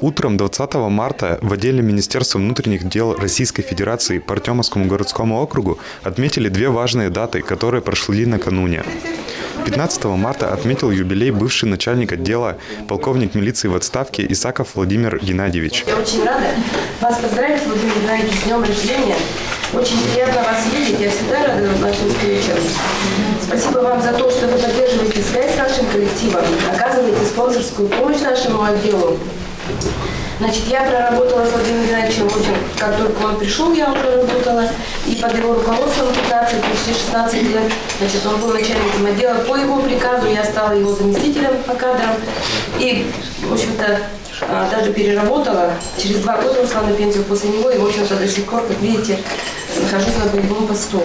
Утром 20 марта в отделе Министерства внутренних дел Российской Федерации по Артемовскому городскому округу отметили две важные даты, которые прошли накануне. 15 марта отметил юбилей бывший начальник отдела, полковник милиции в отставке Исаков Владимир Геннадьевич. Я очень рада вас поздравить, Владимир Геннадьевич, с днем рождения. Очень приятно вас видеть, я всегда рада нашим встречам. Спасибо вам за то, что вы поддерживаете связь с нашим коллективом, оказываете спонсорскую помощь нашему отделу. Значит, я проработала с Владимиром Геннадьевичем очень, как только он пришел, я уже работала, и под его руководством 15, почти 16 лет. Значит, он был начальником отдела. По его приказу я стала его заместителем по кадрам. И, в общем-то, даже переработала. Через два года ушла на пенсию после него, и, в общем-то, до сих пор, как видите, нахожусь на боевом посту.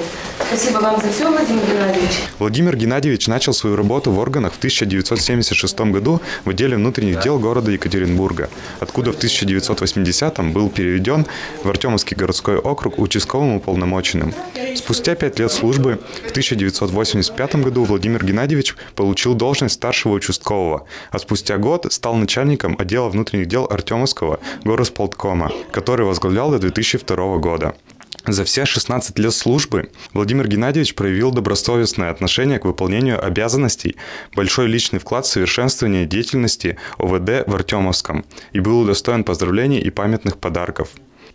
Спасибо вам за все, Владимир Геннадьевич. Владимир Геннадьевич начал свою работу в органах в 1976 году в отделе внутренних дел города Екатеринбурга, откуда в 1980 был переведен в Артемовский городской округ участковым уполномоченным. Спустя пять лет службы в 1985 году Владимир Геннадьевич получил должность старшего участкового, а спустя год стал начальником отдела внутренних дел Артемовского горосполткома, который возглавлял до 2002 года. За все 16 лет службы Владимир Геннадьевич проявил добросовестное отношение к выполнению обязанностей, большой личный вклад в совершенствование деятельности ОВД в Артемовском и был удостоен поздравлений и памятных подарков.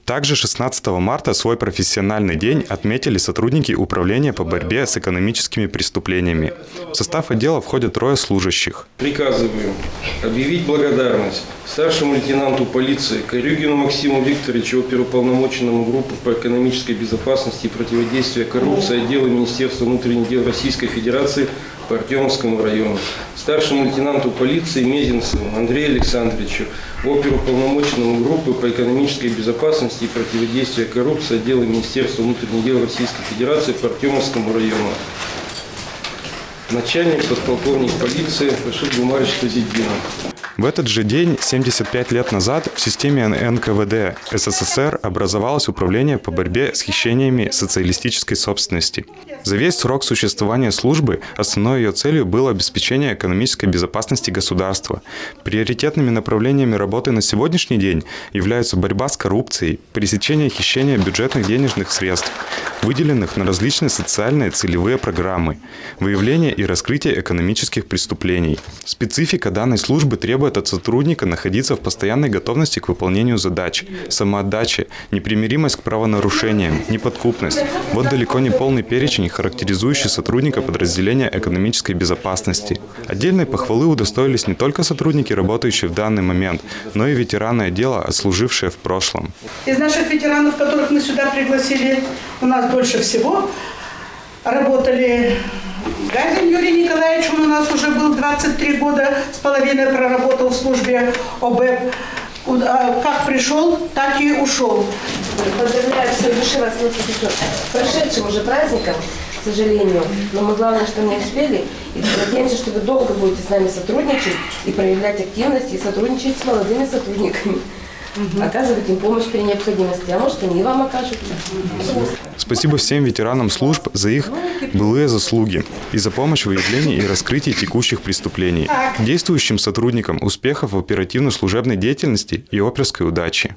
Также 16 марта свой профессиональный день отметили сотрудники Управления по борьбе с экономическими преступлениями. В состав отдела входят трое служащих. Приказываю объявить благодарность старшему лейтенанту полиции Корюгину Максиму Викторовичу, оперуполномоченному группы по экономической безопасности и противодействию коррупции отдела Министерства внутренних дел Российской Федерации по Артемовскому району, старшему лейтенанту полиции Мезенцеву Андрею Александровичу, оперуполномоченному группы по экономической безопасности и противодействию коррупции отдела Министерства внутренних дел Российской Федерации по Артемовскому району. Начальник, подполковник полиции Рашид Гумарович Тазиддинов. В этот же день, 75 лет назад, в системе НКВД СССР образовалось Управление по борьбе с хищениями социалистической собственности. За весь срок существования службы основной ее целью было обеспечение экономической безопасности государства. Приоритетными направлениями работы на сегодняшний день являются борьба с коррупцией, пресечение хищения бюджетных денежных средств, выделенных на различные социальные целевые программы, выявление и раскрытие экономических преступлений. Специфика данной службы требует от сотрудника находиться в постоянной готовности к выполнению задач, самоотдаче, непримиримость к правонарушениям, неподкупность. Вот далеко не полный перечень, характеризующий сотрудника подразделения экономической безопасности. Отдельной похвалы удостоились не только сотрудники, работающие в данный момент, но и ветераны отдела, отслужившие в прошлом. Из наших ветеранов, которых мы сюда пригласили, у нас больше всего работали Юрий Николаевич, он у нас уже был 23 года с половиной проработал в службе ОБЭП. Куда- Как пришел, так и ушел. Поздравляю всей души вас с прошедшим уже праздником, к сожалению. Но мы главное, что не успели. И надеемся, что вы долго будете с нами сотрудничать и проявлять активность, и сотрудничать с молодыми сотрудниками. Оказывать им помощь при необходимости. А может, они вам окажут. Спасибо всем ветеранам служб за их былые заслуги и за помощь в выявлении и раскрытии текущих преступлений. Действующим сотрудникам успехов в оперативно-служебной деятельности и оперской удачи.